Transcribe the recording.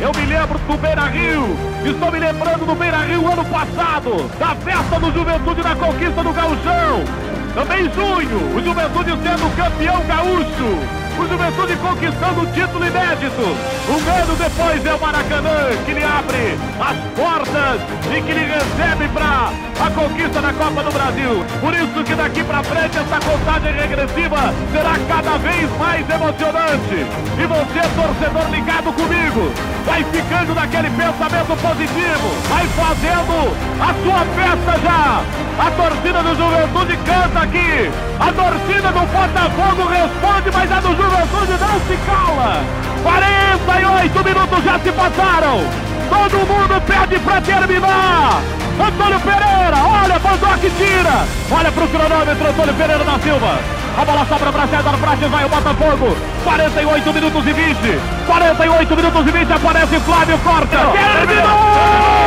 Eu me lembro do Beira Rio, estou me lembrando do Beira Rio ano passado, da festa do Juventude na conquista do Gauchão. Também em junho, o Juventude sendo campeão gaúcho. O Juventude conquistando o título inédito. Um ano depois é o Maracanã que lhe abre as portas e que lhe recebe para a conquista da Copa do Brasil. Por isso que daqui para frente essa contagem regressiva será cada vez mais emocionante. E você, torcedor ligado comigo, vai ficando naquele pensamento positivo, vai fazendo a sua festa já. A torcida do Juventude canta aqui. A torcida do Botafogo responde, mas a do Juventude não se cala. 48 minutos já se passaram. Todo mundo pede para terminar. Antônio Pereira, olha, Bandoc tira. Olha pro cronômetro, Antônio Pereira da Silva. A bola sobra para César Prates, vai o Botafogo. 48 minutos e 20. 48 minutos e 20, aparece Flávio Corta. Terminou!